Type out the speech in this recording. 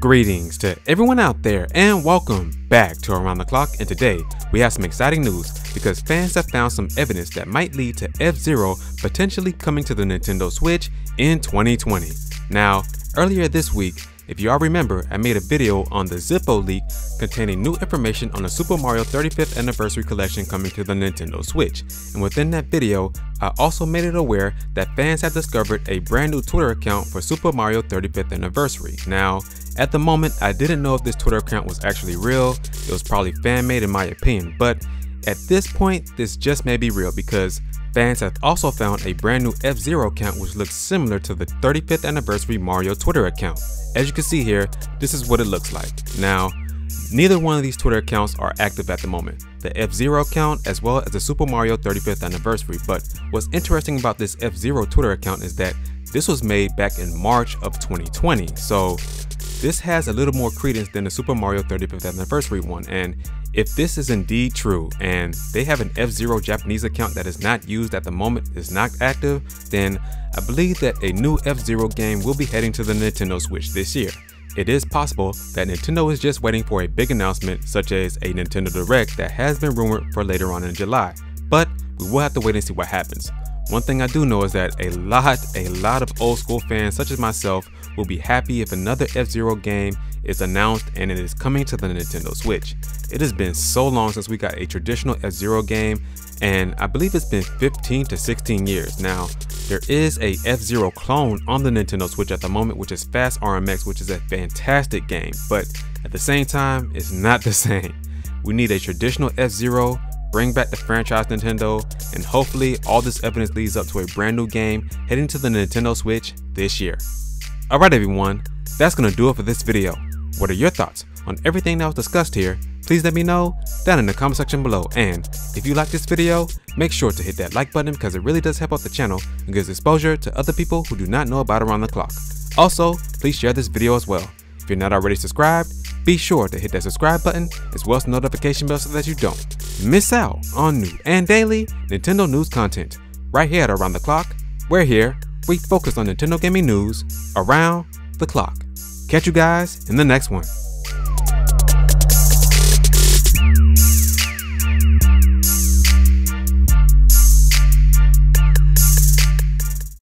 Greetings to everyone out there and welcome back to Around the Clock and today we have some exciting news because fans have found some evidence that might lead to F-Zero potentially coming to the Nintendo Switch in 2020. Now, earlier this week, if you all remember, I made a video on the Zippo leak containing new information on the Super Mario 35th Anniversary Collection coming to the Nintendo Switch. And within that video, I also made it aware that fans have discovered a brand new Twitter account for Super Mario 35th Anniversary. Now, at the moment, I didn't know if this Twitter account was actually real, it was probably fan made in my opinion, but at this point, this just may be real because Fans have also found a brand new F-Zero account which looks similar to the 35th anniversary Mario Twitter account. As you can see here, this is what it looks like. Now, neither one of these Twitter accounts are active at the moment, the F-Zero account as well as the Super Mario 35th anniversary, but what's interesting about this F-Zero Twitter account is that this was made back in March of 2020, so this has a little more credence than the Super Mario 35th anniversary one, and if this is indeed true and they have an F-Zero Japanese account that is not used at the moment, is not active, then I believe that a new F-Zero game will be heading to the Nintendo Switch this year. It is possible that Nintendo is just waiting for a big announcement such as a Nintendo Direct that has been rumored for later on in July, but we will have to wait and see what happens. One thing I do know is that a lot, a lot of old school fans such as myself will be happy if another F-Zero game is announced and it is coming to the Nintendo Switch. It has been so long since we got a traditional F-Zero game and I believe it's been 15 to 16 years. Now, there is a F-Zero clone on the Nintendo Switch at the moment which is Fast RMX which is a fantastic game, but at the same time, it's not the same. We need a traditional F-Zero bring back the franchise Nintendo, and hopefully all this evidence leads up to a brand new game heading to the Nintendo Switch this year. Alright everyone, that's gonna do it for this video. What are your thoughts on everything that was discussed here? Please let me know down in the comment section below and if you like this video, make sure to hit that like button because it really does help out the channel and gives exposure to other people who do not know about Around the Clock. Also, please share this video as well. If you're not already subscribed, be sure to hit that subscribe button as well as the notification bell so that you don't miss out on new and daily Nintendo news content. Right here at Around the Clock, we're here, we focus on Nintendo gaming news around the clock. Catch you guys in the next one.